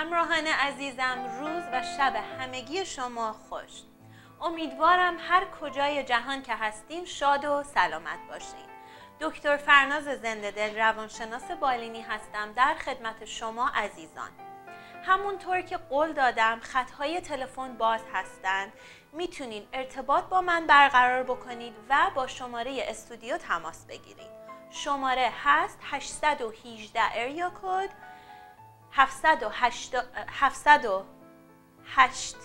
همراهان عزیزم روز و شب همگی شما خوش. امیدوارم هر کجای جهان که هستین شاد و سلامت باشین. دکتر فرناز زنده دل روانشناس بالینی هستم در خدمت شما عزیزان. همونطور که قول دادم خطهای تلفن باز هستند. می‌تونین ارتباط با من برقرار بکنید و با شماره استودیو تماس بگیرید. شماره هست 818 اریا کد 708 708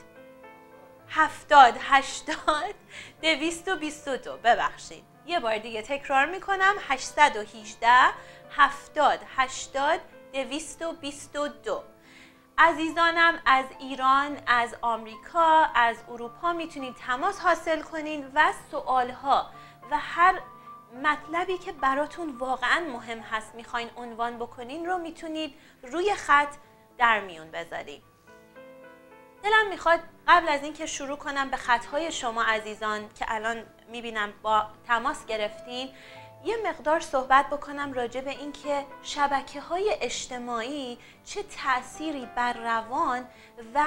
70 80 222 ببخشید. یه بار دیگه تکرار می‌کنم. 818 70 80 222 عزیزانم از ایران، از آمریکا، از اروپا می‌تونید تماس حاصل کنین و سوالها و هر مطلبی که براتون واقعا مهم هست می‌خواین عنوان بکنین رو می‌تونید روی خط در میون بذارید. دلم می‌خواد قبل از اینکه شروع کنم به خطهای شما عزیزان که الان می‌بینم با تماس گرفتین یه مقدار صحبت بکنم راجع به اینکه شبکه های اجتماعی چه تأثیری بر روان و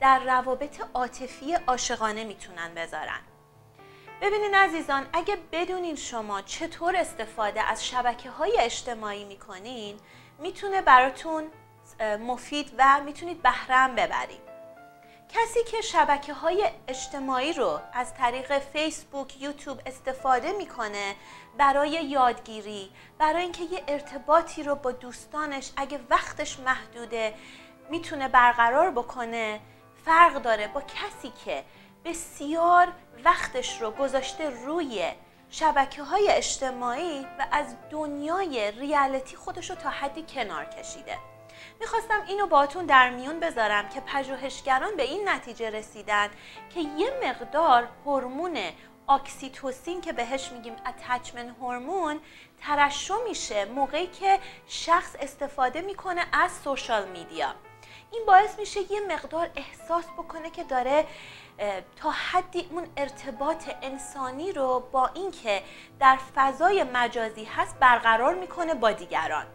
در روابط عاطفی عاشقانه می‌تونن بذارن. ببینین عزیزان اگه بدونین شما چطور استفاده از شبکه های اجتماعی می‌کنین می‌تونه براتون مفید و می‌تونید بهرم ببرید کسی که شبکه های اجتماعی رو از طریق فیسبوک، یوتیوب استفاده می‌کنه برای یادگیری برای اینکه یه ارتباطی رو با دوستانش اگه وقتش محدوده می‌تونه برقرار بکنه فرق داره با کسی که بسیار وقتش رو گذاشته روی شبکه های اجتماعی و از دنیای reality خودش رو تا حدی کنار کشیده. می‌خواستم اینو باتون در میون بذارم که پژوهشگران به این نتیجه رسیدن که یه مقدار هورمون اکسیتوسین که بهش میگیم attachment hormone ترشح میشه موقعی که شخص استفاده می‌کنه از social media. این باعث میشه یه مقدار احساس بکنه که داره تا حدی اون ارتباط انسانی رو با اینکه در فضای مجازی هست برقرار می‌کنه با دیگران.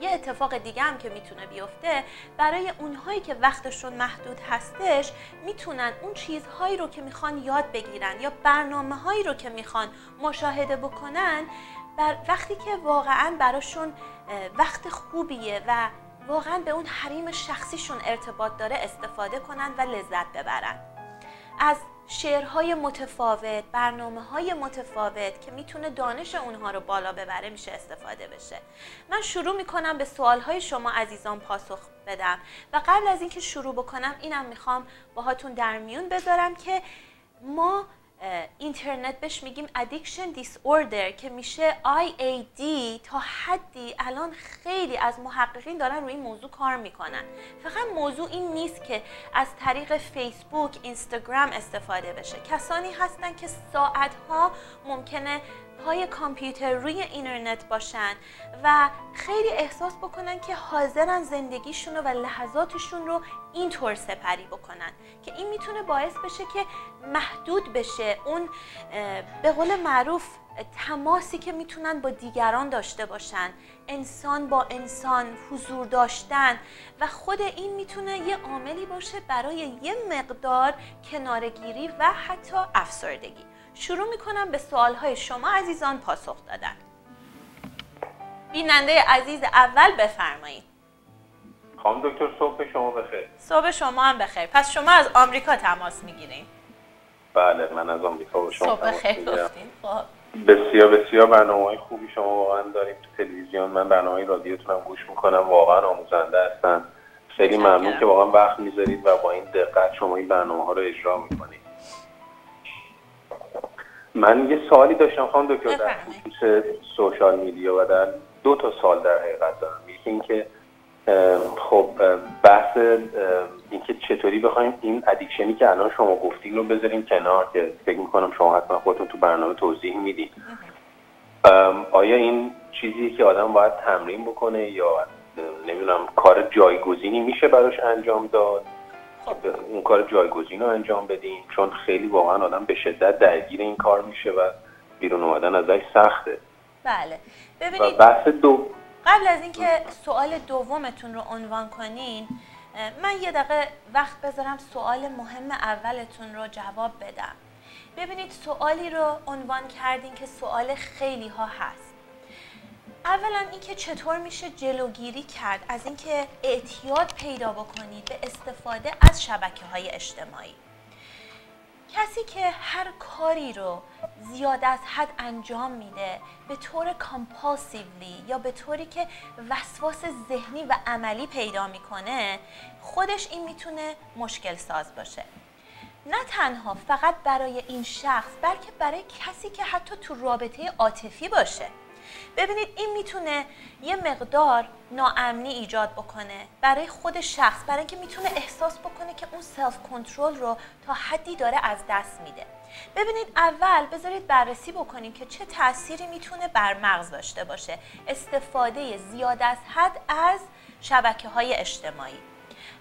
یه اتفاق دیگه هم که می‌تونه بیفته برای اونهایی که وقتشون محدود هستش می‌تونن اون چیزهایی رو که می‌خوان یاد بگیرن یا برنامه هایی رو که می‌خوان مشاهده بکنن بر وقتی که واقعا براشون وقت خوبیه و واقعا به اون حریم شخصیشون ارتباط داره استفاده کنن و لذت ببرن. از شعرهای متفاوت برنامه های متفاوت که می‌تونه دانش اونها رو بالا ببره میشه استفاده بشه. من شروع می‌کنم به سوال های شما عزیزان پاسخ بدم و قبل از اینکه شروع بکنم اینم می‌خوام باهاتون در میون بذارم که ما Internet بهش میگیم addiction disorder که میشه IAD تا حدی الان خیلی از محققین دارن روی این موضوع کار می‌کنن. فقط موضوع این نیست که از طریق فیسبوک اینستاگرام استفاده بشه. کسانی هستن که ساعتها ممکنه پای کامپیوتر روی اینترنت باشن و خیلی احساس بکنن که حاضرن زندگیشون رو و لحظاتشون رو اینطور سپری بکنن. که این می‌تونه باعث بشه که محدود بشه اون به قول معروف تماسی که می‌تونن با دیگران داشته باشن. انسان با انسان حضور داشتن. و خود این می‌تونه یه عاملی باشه برای یه مقدار کنارگیری و حتی افسردگی. شروع می‌کنم به سوالهای شما عزیزان پاسخ دادن. بیننده عزیز اول بفرمایید. خانم دکتر صبح شما بخیر. صبح شما هم بخیر. پس شما از آمریکا تماس می‌گیرین؟ بله من از آمریکا با شما صبح خیر گفتین. خب. بسیار بسیار برنامه های خوبی شما واقعا داریم تو تلویزیون. من برنامه رادیوتونم گوش می‌کنم. واقعا آموزنده هستن خیلی ممنون که واقعا وقت می‌ذارید و با این دقت شما این برنامه ها رو اجرا می‌کنید. من یه سوالی داشتم خانم دکتر در خصوص سوشال میدیا و در دو تا سال در حقیقت دارم. یکی اینکه خب بحث اینکه چطوری بخوایم این ادیکشنی که الان شما گفتین رو بذاریم کنار که فکر می‌کنم شما حتما خودتون تو برنامه توضیح می‌دید آیا این چیزی که آدم باید تمرین بکنه یا نمی‌دونم کار جایگزینی میشه براش انجام داد؟ اون کار جایگزین رو انجام بدیم چون خیلی واقعا آدم به شدت درگیر این کار میشه و بیرون اومدن ازش سخته. بله. ببینید بحث دو قبل از اینکه سوال دومتون رو عنوان کنین من یه دقیقه وقت بذارم سوال مهم اولتون رو جواب بدم. ببینید سوالی رو عنوان کردین که سوال خیلی ها هست. اولا اینکه چطور میشه جلوگیری کرد از اینکه اعتیاد پیدا بکنید به استفاده از شبکه های اجتماعی. کسی که هر کاری رو زیاد از حد انجام میده به طور کامپالسیولی یا به طوری که وسواس ذهنی و عملی پیدا می‌کنه خودش این می‌تونه مشکل ساز باشه. نه تنها فقط برای این شخص بلکه برای کسی که حتی تو رابطه عاطفی باشه. ببینید این می‌تونه یه مقدار ناامنی ایجاد بکنه برای خود شخص برای اینکه می‌تونه احساس بکنه که اون سلف کنترل رو تا حدی داره از دست میده. ببینید اول بذارید بررسی بکنیم که چه تأثیری می‌تونه بر مغز داشته باشه. استفاده زیاد از حد از شبکه های اجتماعی.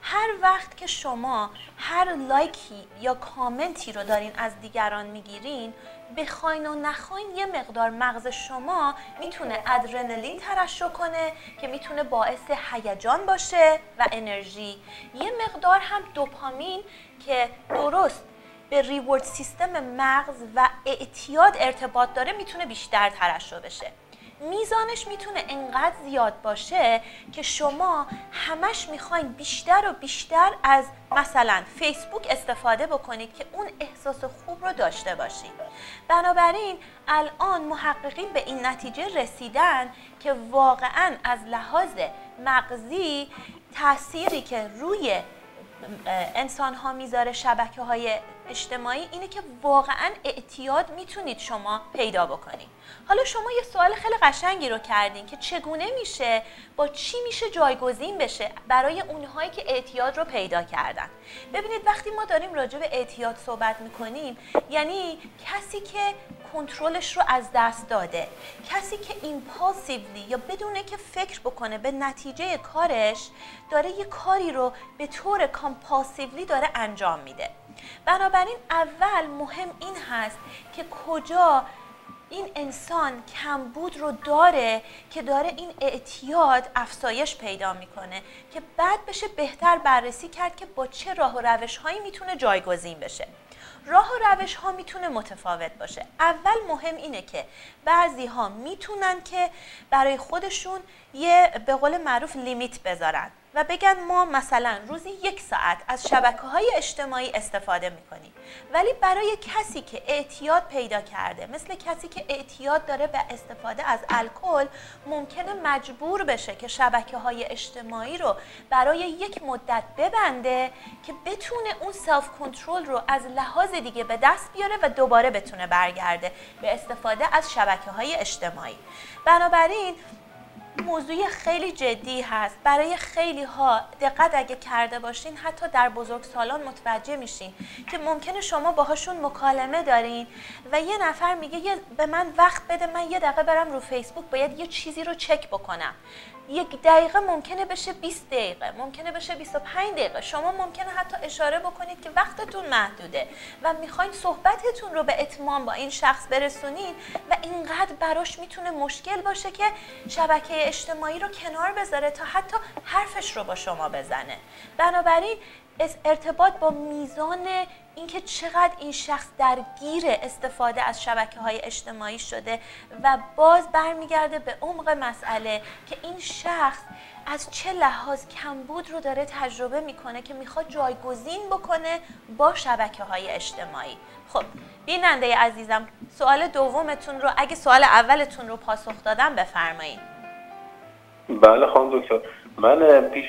هر وقت که شما هر لایکی یا کامنتی رو دارین از دیگران می‌گیرین بخواین و نخواین یه مقدار مغز شما می‌تونه ادرنالین ترشح کنه که می‌تونه باعث هیجان باشه و انرژی. یه مقدار هم دوپامین که درست به ریورد سیستم مغز و اعتیاد ارتباط داره می‌تونه بیشتر ترشح بشه. میزانش می‌تونه انقدر زیاد باشه که شما همش می‌خواین بیشتر و بیشتر از مثلا فیسبوک استفاده بکنید که اون احساس خوب رو داشته باشید بنابراین الان محققین به این نتیجه رسیدن که واقعا از لحاظ مغزی تأثیری که روی انسان ها می‌ذاره شبکه های اجتماعی اینه که واقعا اعتیاد می‌تونید شما پیدا بکنید. حالا شما یه سوال خیلی قشنگی رو کردین که چگونه میشه با چی میشه جایگزین بشه برای اونهایی که اعتیاد رو پیدا کردن؟ ببینید وقتی ما داریم راجع به اعتیاد صحبت می‌کنیم یعنی کسی که کنترلش رو از دست داده کسی که ایمپالسیولی یا بدونه که فکر بکنه به نتیجه کارش داره یه کاری رو به طور کامپالسیولی داره انجام میده. بنابراین اول مهم این هست که کجا این انسان کمبود رو داره که داره این اعتیاد افزایش پیدا می‌کنه که بعد بشه بهتر بررسی کرد که با چه راه و روش هایی می‌تونه جایگزین بشه. راه و روش ها می‌تونه متفاوت باشه. اول مهم اینه که بعضی ها می‌تونن که برای خودشون یه به قول معروف لیمیت بذارن. و بگن ما مثلا روزی یک ساعت از شبکه های اجتماعی استفاده می‌کنیم. ولی برای کسی که اعتیاد پیدا کرده مثل کسی که اعتیاد داره به استفاده از الکل ممکنه مجبور بشه که شبکه های اجتماعی رو برای یک مدت ببنده که بتونه اون سلف کنترل رو از لحاظ دیگه به دست بیاره و دوباره بتونه برگرده به استفاده از شبکه های اجتماعی. بنابراین موضوع خیلی جدی هست. برای خیلی ها دقت اگه کرده باشین حتی در بزرگ سالان متوجه میشین که ممکنه شما باهاشون مکالمه دارین و یه نفر میگه به من وقت بده من یه دقیقه برم رو فیسبوک باید یه چیزی رو چک بکنم. یک دقیقه ممکنه بشه 20 دقیقه ممکنه بشه 25 دقیقه. شما ممکنه حتی اشاره بکنید که وقتتون محدوده و می‌خواین صحبتتون رو به اتمام با این شخص برسونید و اینقدر براش می‌تونه مشکل باشه که شبکه اجتماعی رو کنار بذاره تا حتی حرفش رو با شما بزنه. بنابراین ارتباط با میزان اینکه چقدر این شخص درگیر استفاده از شبکه های اجتماعی شده و باز برمیگرده به عمق مسئله که این شخص از چه لحاظ کمبود رو داره تجربه می‌کنه که می‌خواد جایگزین بکنه با شبکه های اجتماعی. خب بیننده عزیزم سوال دومتون رو اگه سوال اولتون رو پاسخ دادم بفرمایید. بله خانم دکتر. من پیش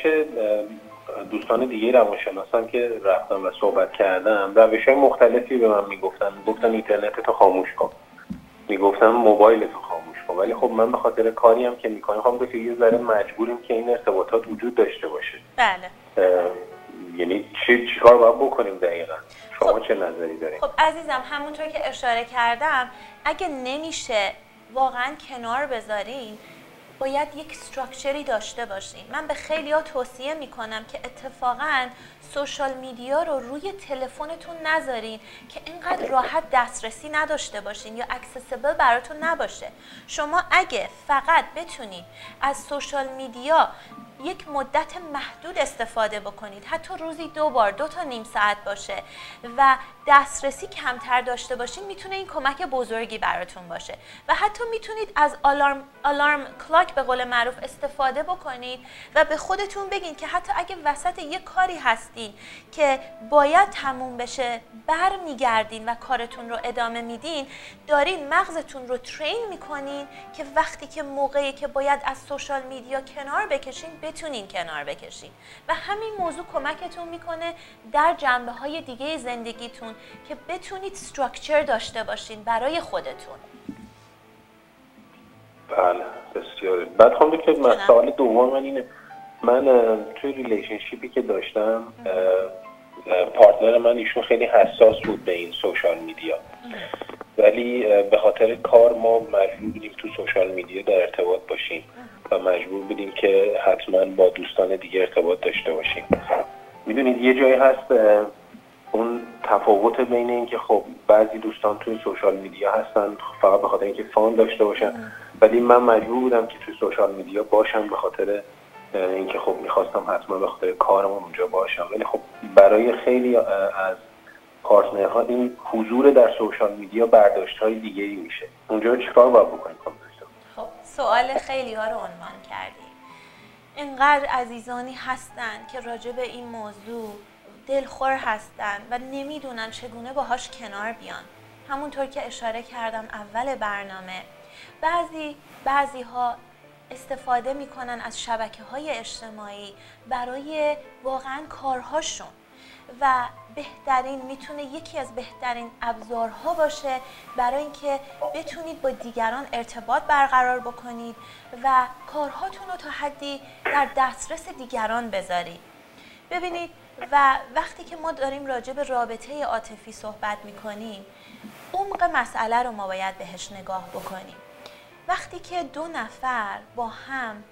دوستان دیگه روانشناسان که رفتم و صحبت کردم روش های مختلفی به من می‌گفتن. می‌گفتن اینترنت تو خاموش کن. می‌گفتن موبایل تو خاموش کن. ولی خب من به خاطر کاری هم که می‌کنم خب که یه ذره مجبوریم که این ارتباطات وجود داشته باشه. بله. یعنی چی چیکار باید بکنیم دقیقا؟ شما خب. چه نظری دارید خب عزیزم همونطور که اشاره کردم اگه نمیشه واقعا کنار بذارین باید یک structure ی داشته باشین من به خیلی ها توصیه می‌کنم که اتفاقا social media رو روی تلفنتون نذارین که اینقدر راحت دسترسی نداشته باشین یا accessible براتون نباشه. شما اگه فقط بتونید از social media یک مدت محدود استفاده بکنید. حتی روزی دو بار دو تا نیم ساعت باشه و دسترسی کمتر داشته باشین می‌تونه این کمک بزرگی براتون باشه. و حتی می‌تونید از آلارم, آلارم کلاک به قول معروف استفاده بکنید و به خودتون بگین که حتی اگه وسط یک کاری هستین که باید تموم بشه برمیگردین و کارتون رو ادامه میدین دارین مغزتون رو ترین می‌کنین که وقتی که موقعی که باید از سوشال میدیا کنار بکشین بتونین کنار بکشین. و همین موضوع کمکتون می‌کنه در جنبه های دیگه زندگیتون که بتونید structure داشته باشین برای خودتون. بله بسیار. بعد می‌خواهم که سوال دوم من اینه. من توی relationship ی که داشتم partner من ایشون خیلی حساس بود به این social media ولی به خاطر کار ما مجبور بودیم تو social media در ارتباط باشیم. و مجبور بودیم که حتما با دوستان دیگه ارتباط داشته باشیم. می‌دونید یه جایی هست اون تفاوت بین اینکه خب بعضی دوستان توی سوشال میدیا هستن فقط به خاطر اینکه فان داشته باشن ولی من مجبور بودم که توی سوشال میدیا باشم به خاطر اینکه خب می‌خواستم حتما به خاطر کارم اونجا باشم. ولی خب برای خیلی از پارتنرها این حضور در سوشال میدیا برداشت های دیگه ای میشه. اونجا چیکار باید بکنیم؟ سوال خیلی ها رو عنوان کردیم اینقدر عزیزانی هستن که راجع به این موضوع دلخور هستن و نمی‌دونن چگونه باهاش کنار بیان. همونطور که اشاره کردم اول برنامه بعضی بعضی ها استفاده می‌کنن از شبکه های اجتماعی برای واقعا کارهاشون. و بهترین می‌تونه یکی از بهترین ابزارها باشه برای اینکه بتونید با دیگران ارتباط برقرار بکنید و کارهاتون رو تا حدی در دسترس دیگران بذارید. ببینید و وقتی که ما داریم راجع به رابطه عاطفی صحبت می‌کنیم عمق مسئله رو ما باید بهش نگاه بکنیم. وقتی که دو نفر با هم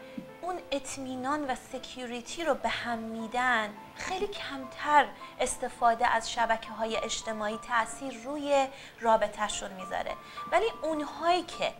اون اطمینان و سکیوریتی رو به هم میدن خیلی کمتر استفاده از شبکه های اجتماعی تاثیر روی رابطهشون می‌ذاره. ولی اونهایی که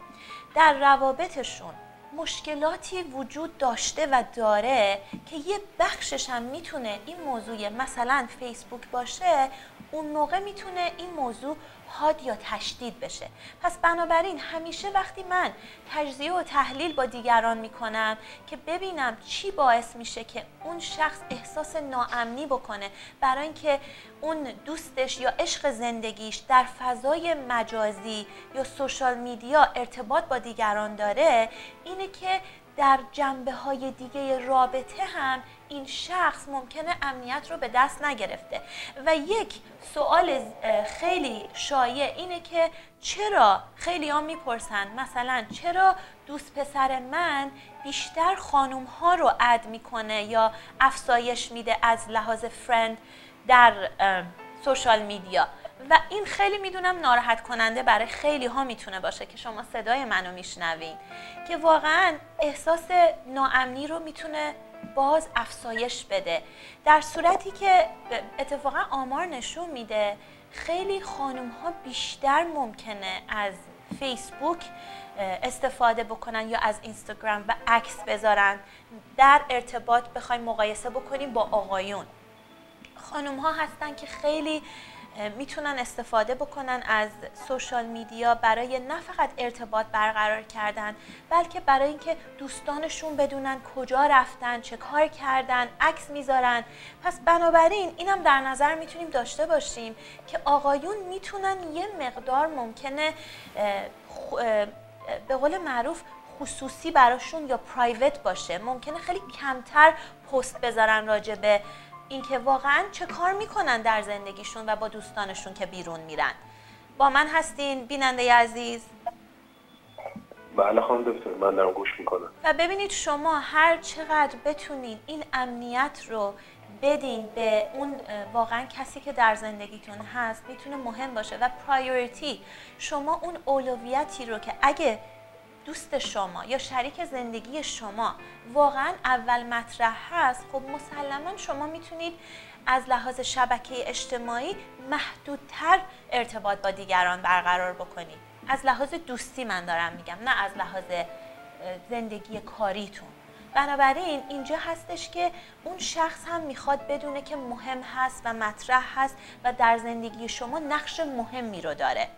در روابطشون مشکلاتی وجود داشته و داره که یه بخشش هم می‌تونه این موضوع مثلا فیسبوک باشه اون موقع می‌تونه این موضوع حاد یا تشدید بشه. پس بنابراین همیشه وقتی من تجزیه و تحلیل با دیگران می‌کنم که ببینم چی باعث میشه که اون شخص احساس ناامنی بکنه برای اینکه اون دوستش یا عشق زندگیش در فضای مجازی یا سوشال میدیا ارتباط با دیگران داره اینه که در جنبه های دیگه رابطه هم این شخص ممکنه امنیت رو به دست نگرفته. و یک سوال خیلی شایع اینه که چرا خیلی ها می‌پرسن مثلا چرا دوست پسر من بیشتر خانوم ها رو اد می‌کنه یا افزایش میده از لحاظ فرند در سوشال میدیا؟ و این خیلی می‌دونم ناراحت کننده برای خیلی ها می‌تونه باشه که شما صدای منو میشنوین که واقعا احساس ناامنی رو می‌تونه باز افزایش بده. در صورتی که اتفاقا آمار نشون میده خیلی خانم ها بیشتر ممکنه از فیسبوک استفاده بکنن یا از اینستاگرام و عکس بذارن. در ارتباط بخوایم مقایسه بکنیم با آقایون. خانم ها هستن که خیلی می‌تونن استفاده بکنن از سوشال میدیا برای نه فقط ارتباط برقرار کردن بلکه برای اینکه دوستانشون بدونن کجا رفتن چه کار کردن عکس می‌ذارن. پس بنابراین اینم در نظر می‌تونیم داشته باشیم که آقایون می‌تونن یه مقدار ممکنه به قول معروف خصوصی براشون یا پرایوت باشه. ممکنه خیلی کمتر پست بذارن راجع به اینکه واقعا چه کار می‌کنن در زندگیشون و با دوستانشون که بیرون میرن. با من هستین بیننده عزیز؟ بله خانم دکتر من دارم گوش می‌کنم. و ببینید شما هر چقدر بتونین این امنیت رو بدین به اون واقعا کسی که در زندگیتون هست می‌تونه مهم باشه. و پرایوریتی شما اون اولویتی رو که اگه دوست شما یا شریک زندگی شما واقعا اول مطرح هست خب مسلما شما می‌تونید از لحاظ شبکه اجتماعی محدودتر ارتباط با دیگران برقرار بکنید. از لحاظ دوستی من دارم میگم نه از لحاظ زندگی کاریتون. بنابراین اینجا هستش که اون شخص هم می‌خواد بدونه که مهم هست و مطرح هست و در زندگی شما نقش مهمی رو داره.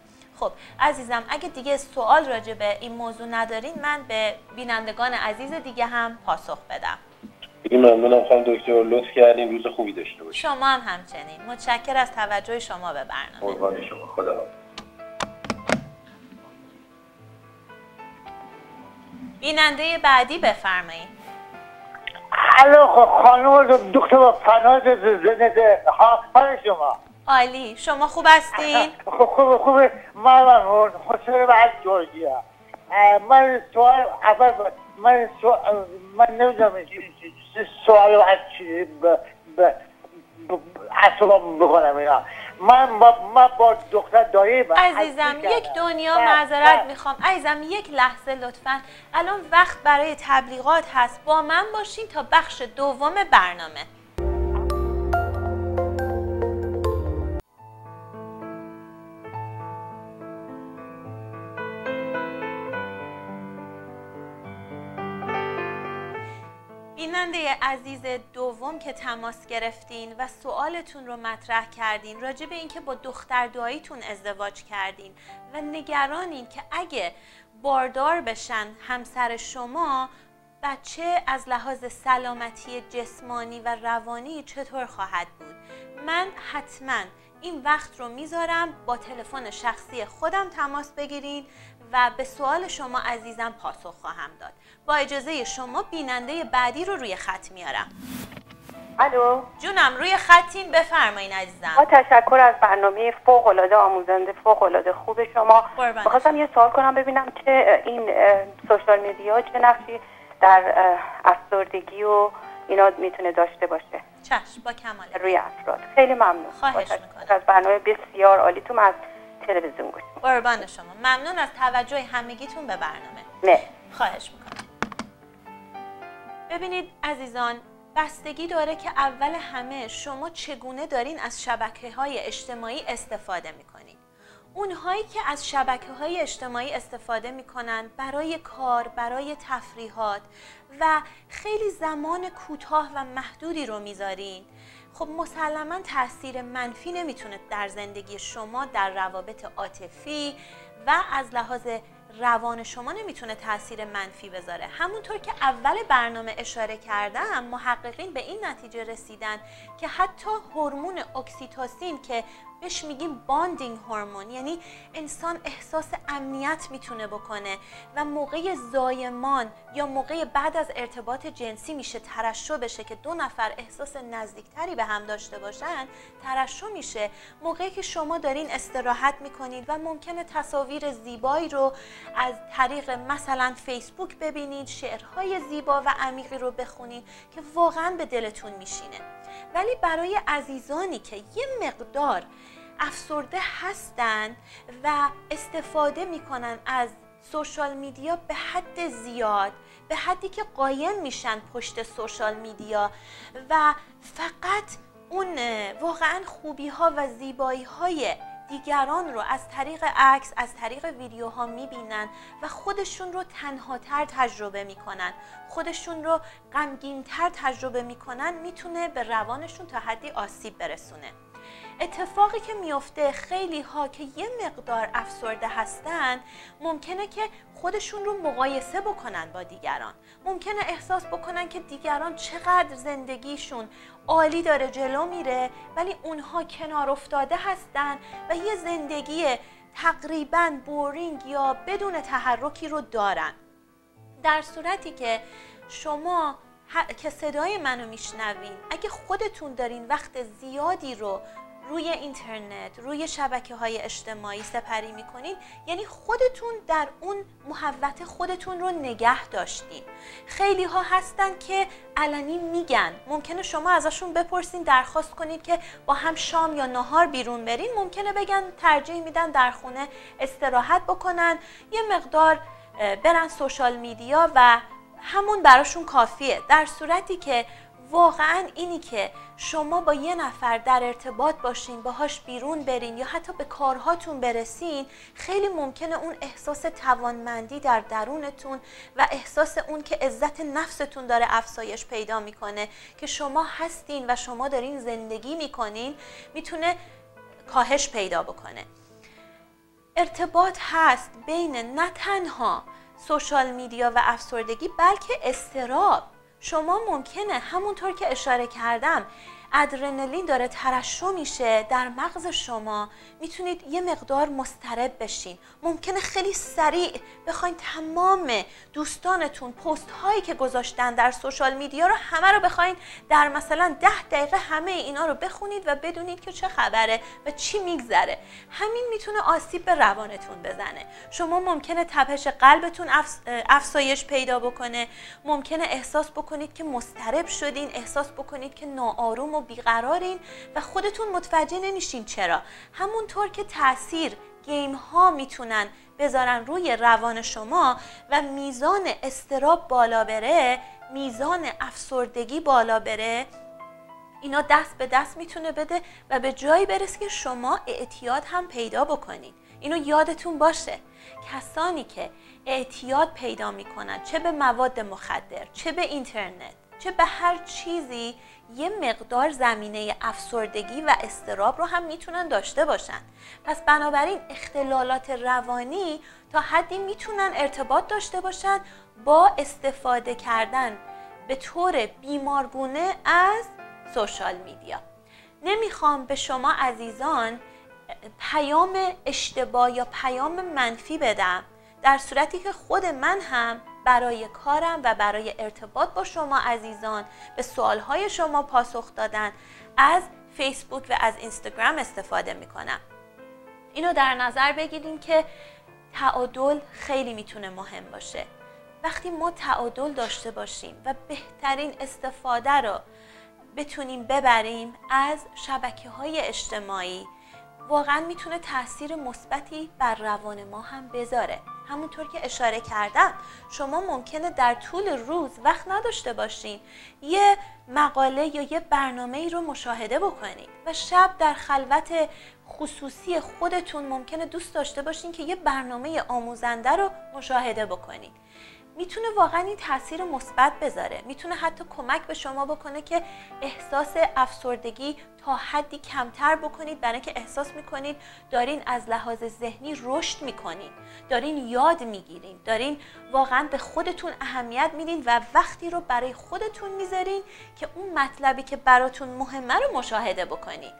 خب عزیزم اگه دیگه سوال راجع به این موضوع ندارین من به بینندگان عزیز دیگه هم پاسخ بدم. این ممنونم خانم دکتر. لطف کردیم روز خوبی داشته باشید شما هم همچنین. متشکر از توجه شما به برنامه. قربان شما. خدا بیننده بعدی بفرمایید. الو خانم دکتر فناز زنده. حال شما؟ عالی. شما خوب هستین؟ خوب خوب من حسین بعد جورجیا. من سوال اول من سوال من نمی‌دونم سوال از چی اصلا بکنم اینا. من با, من با دختر دایی عزیزم یک دنیا معذرت می‌خوام. عزیزم یک لحظه لطفا. الان وقت برای تبلیغات هست. با من باشین تا بخش دوم برنامه. بیننده عزیز دوم که تماس گرفتین و سوالتون رو مطرح کردین راجع به اینکه با دختر داییتون ازدواج کردین و نگرانین که اگه باردار بشن همسر شما بچه از لحاظ سلامتی جسمانی و روانی چطور خواهد بود؟ من حتما این وقت رو می‌ذارم با تلفن شخصی خودم تماس بگیرین و به سوال شما عزیزم پاسخ خواهم داد. با اجازه شما بیننده بعدی رو روی خط میارم. الو؟ جونم روی خطین بفرمایین عزیزم. با تشکر از برنامه فوق العاده آموزنده فوق العاده خوب شما. بخواستم یه سوال کنم ببینم که این سوشال میدیا چه نقشی در افسردگی و اینا می‌تونه داشته باشه. چشم با کمال روی افراد. خیلی ممنون. خواهش می‌کنم. از برنامه بسیار عالیتون از تلویزیون گوش قربان شما. ممنون از توجه همگیتون به برنامه. نه. خواهش می‌کنم. ببینید عزیزان بستگی داره که اول همه شما چگونه دارین از شبکه های اجتماعی استفاده می‌کنید اونهایی که از شبکه های اجتماعی استفاده می‌کنن برای کار، برای تفریحات و خیلی زمان کوتاه و محدودی رو می‌ذارین. خب مسلما تاثیر منفی نمی‌تونه در زندگی شما در روابط عاطفی و از لحاظ روان شما نمی‌تونه تاثیر منفی بذاره. همونطور که اول برنامه اشاره کردم محققین به این نتیجه رسیدن که حتی هورمون اکسیتوسین که بهش میگیم bonding hormone. یعنی انسان احساس امنیت می‌تونه بکنه و موقع زایمان یا موقع بعد از ارتباط جنسی میشه ترشح بشه که دو نفر احساس نزدیکتری به هم داشته باشن ترشح میشه. موقعی که شما دارین استراحت می‌کنید و ممکنه تصاویر زیبایی رو از طریق مثلا فیسبوک ببینید شعرهای زیبا و عمیقی رو بخونید که واقعا به دلتون میشینه. ولی برای عزیزانی که یه مقدار افسرده هستند و استفاده می‌کنن از سوشال میدیا به حد زیاد به حدی که قایم میشن پشت سوشال میدیا و فقط اون واقعا خوبی ها و زیبایی های دیگران رو از طریق عکس از طریق ویدیوها می‌بینن و خودشون رو تنهاتر تجربه می‌کنن. خودشون رو غمگینتر تجربه می‌کنن می‌تونه به روانشون تا حدی آسیب برسونه. اتفاقی که میفته خیلی ها که یه مقدار افسرده هستن ممکنه که خودشون رو مقایسه بکنن با دیگران. ممکنه احساس بکنن که دیگران چقدر زندگیشون عالی داره جلو میره ولی اونها کنار افتاده هستن و یه زندگی تقریبا بورینگ یا بدون تحرکی رو دارن. در صورتی که شما که صدای منو میشنوین اگه خودتون دارین وقت زیادی رو روی اینترنت روی شبکه های اجتماعی سپری می‌کنین یعنی خودتون در اون محوت خودتون رو نگه داشتین. خیلی ها هستن که علنی میگن. ممکنه شما ازشون بپرسین درخواست کنید که با هم شام یا نهار بیرون برین. ممکنه بگن ترجیح میدن در خونه استراحت بکنن. یه مقدار برن سوشال میدیا و همون براشون کافیه. در صورتی که واقعا اینی که شما با یه نفر در ارتباط باشین باهاش بیرون برین یا حتی به کارهاتون برسین خیلی ممکنه اون احساس توانمندی در درونتون و احساس اون که عزت نفستون داره افزایش پیدا می‌کنه که شما هستین و شما دارین زندگی می‌کنین می‌تونه کاهش پیدا بکنه. ارتباط هست بین نه تنها سوشال میدیا و افسردگی بلکه استراب. شما ممکنه همونطور که اشاره کردم ادرنالین داره ترشح میشه در مغز شما. می‌تونید یه مقدار مسترب بشین. ممکنه خیلی سریع بخواین تمام دوستانتون پست هایی که گذاشتن در سوشال میدیا رو همه رو بخواین در مثلا ده دقیقه همه اینا رو بخونید و بدونید که چه خبره و چی میگذره. همین می‌تونه آسیب به روانتون بزنه. شما ممکنه تپش قلبتون افزایش پیدا بکنه. ممکنه احساس بکنید که مسترب شدین. احساس بکنید که ناآروم بیقرارین و خودتون متوجه نمیشین چرا. همونطور که تاثیر گیم ها می‌تونن بذارن روی روان شما و میزان استراب بالا بره میزان افسردگی بالا بره اینا دست به دست می‌تونه بده و به جایی برسه که شما اعتیاد هم پیدا بکنید. اینو یادتون باشه. کسانی که اعتیاد پیدا می‌کنن چه به مواد مخدر چه به اینترنت چه به هر چیزی یه مقدار زمینه افسردگی و استراب رو هم می‌تونن داشته باشن. پس بنابراین اختلالات روانی تا حدی می‌تونن ارتباط داشته باشن با استفاده کردن به طور بیمارگونه از سوشال میدیا. نمی‌خوام به شما عزیزان پیام اشتباه یا پیام منفی بدم در صورتی که خود من هم برای کارم و برای ارتباط با شما عزیزان به سوالهای شما پاسخ دادن از فیسبوک و از اینستاگرام استفاده می‌کنم. اینو در نظر بگیریم که تعادل خیلی می‌تونه مهم باشه. وقتی ما تعادل داشته باشیم و بهترین استفاده رو بتونیم ببریم از شبکه های اجتماعی واقعا می‌تونه تاثیر مثبتی بر روان ما هم بذاره. همونطور که اشاره کردم شما ممکنه در طول روز وقت نداشته باشین. یه مقاله یا یه برنامه ای رو مشاهده بکنید و شب در خلوت خصوصی خودتون ممکنه دوست داشته باشین که یه برنامه آموزنده رو مشاهده بکنید می‌تونه واقعا این تاثیر مثبت بذاره. می‌تونه حتی کمک به شما بکنه که احساس افسردگی تا حدی کمتر بکنید. برای که احساس می‌کنید دارین از لحاظ ذهنی رشد می‌کنید. دارین یاد می‌گیرین. دارین واقعا به خودتون اهمیت میدین و وقتی رو برای خودتون می‌ذارین که اون مطلبی که براتون مهمه رو مشاهده بکنید.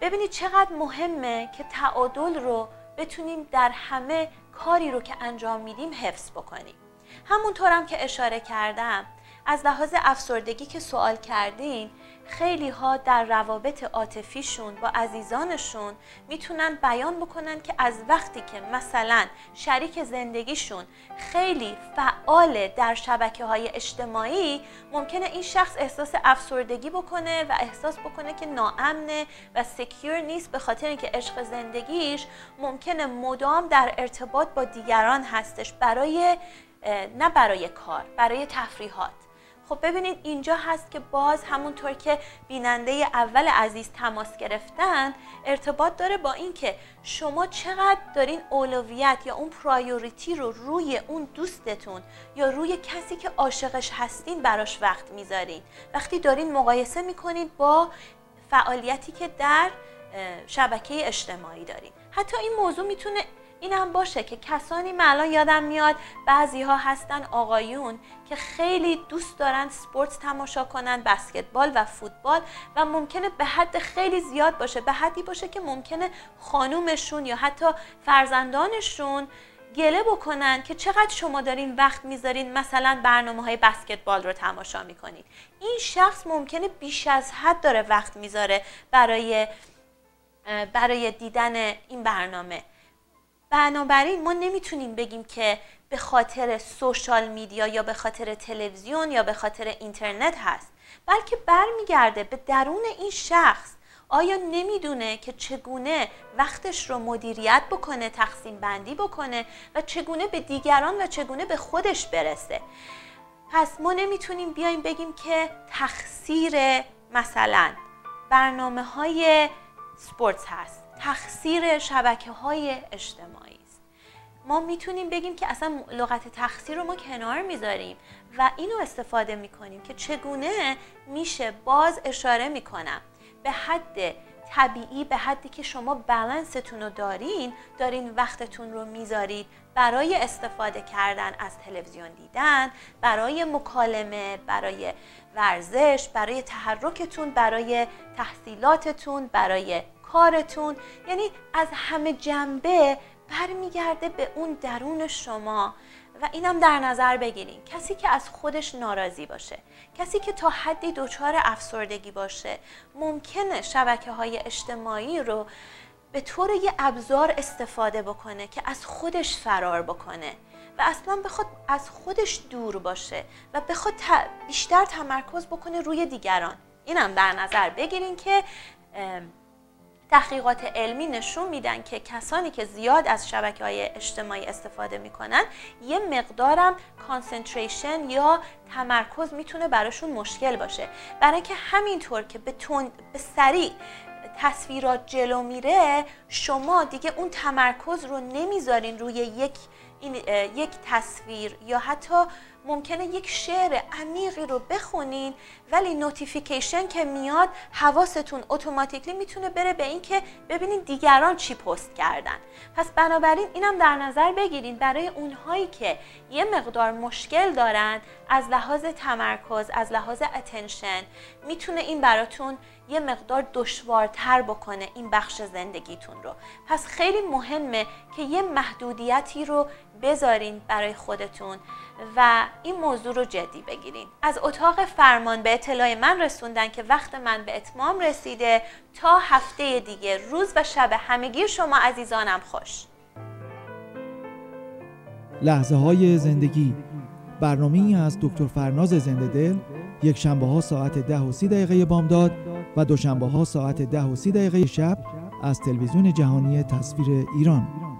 ببینید چقدر مهمه که تعادل رو بتونیم در همه کاری رو که انجام میدیم حفظ بکنیم. همونطورم که اشاره کردم از لحاظ افسردگی که سوال کردین خیلی ها در روابط عاطفیشون با عزیزانشون می‌تونن بیان بکنن که از وقتی که مثلا شریک زندگیشون خیلی فعال در شبکه های اجتماعی ممکنه این شخص احساس افسردگی بکنه و احساس بکنه که ناامنه و سکیور نیست به خاطر اینکه عشق زندگیش ممکنه مدام در ارتباط با دیگران هستش. برای نه برای کار برای تفریحات. خب ببینید اینجا هست که باز همونطور که بیننده اول عزیز تماس گرفتن ارتباط داره با اینکه شما چقدر دارین اولویت یا اون پرایوریتی رو روی اون دوستتون یا روی کسی که عاشقش هستین براش وقت می‌ذارین. وقتی دارین مقایسه می‌کنید با فعالیتی که در شبکه اجتماعی دارین. حتی این موضوع می‌تونه این هم باشه که کسانی من یادم میاد بعضی ها هستن آقایون که خیلی دوست دارن سپورت تماشا کنن بسکتبال و فوتبال و ممکنه به حد خیلی زیاد باشه به حدی باشه که ممکنه خانومشون یا حتی فرزندانشون گله بکنن که چقدر شما دارین وقت می‌ذارین مثلا برنامه های بسکتبال رو تماشا می‌کنید این شخص ممکنه بیش از حد داره وقت می‌ذاره برای برای دیدن این برنامه. بنابراین ما نمی‌تونیم بگیم که به خاطر سوشال میدیا یا به خاطر تلویزیون یا به خاطر اینترنت هست بلکه برمیگرده به درون این شخص. آیا نمی‌دونه که چگونه وقتش رو مدیریت بکنه تقسیم بندی بکنه و چگونه به دیگران و چگونه به خودش برسه؟ پس ما نمی‌تونیم بیایم بگیم که تقصیر مثلا برنامه های سپورتس هست. تقصیر شبکه های اجتماعی است. ما می‌تونیم بگیم که اصلا لغت تقصیر رو ما کنار می‌ذاریم و اینو استفاده می‌کنیم که چگونه میشه باز اشاره می‌کنم. به حد طبیعی به حدی که شما بلنستون رو دارین دارین وقتتون رو می‌ذارید برای استفاده کردن از تلویزیون دیدن برای مکالمه برای ورزش برای تحرکتون برای تحصیلاتتون برای کارتون یعنی از همه جنبه برمیگرده به اون درون شما. و اینم در نظر بگیرین کسی که از خودش ناراضی باشه کسی که تا حدی دچار افسردگی باشه ممکنه شبکه های اجتماعی رو به طور یه ابزار استفاده بکنه که از خودش فرار بکنه و اصلا بخواد از خودش دور باشه و بخواد بیشتر تمرکز بکنه روی دیگران. اینم در نظر بگیرین که تحقیقات علمی نشون میدن که کسانی که زیاد از شبکه های اجتماعی استفاده می‌کنن یه مقدارم concentration یا تمرکز می‌تونه براشون مشکل باشه. برای که همینطور که به, به سریع تصویرات جلو میره شما دیگه اون تمرکز رو نمی‌ذارین روی یک این یک تصویر یا حتی ممکنه یک شعر عمیقی رو بخونین ولی notification که میاد حواستون automatically می‌تونه بره به این که ببینین دیگران چی پست کردن. پس بنابراین اینم در نظر بگیرین برای اونهایی که یه مقدار مشکل دارن از لحاظ تمرکز از لحاظ اتنشن می‌تونه این براتون یه مقدار دشوارتر بکنه این بخش زندگیتون رو. پس خیلی مهمه که یه محدودیتی رو بذارین برای خودتون و این موضوع رو جدی بگیرین. از اتاق فرمان به اطلاع من رسوندن که وقت من به اتمام رسیده تا هفته دیگه روز و شب همگی شما عزیزانم خوش. لحظه های زندگی. برنامه از دکتر فرناز زنده دل. یک شنبه ها ساعت ده و سی دقیقه بامداد و دوشنبه ها ساعت ده و سی دقیقه شب از تلویزیون جهانی تصویر ایران.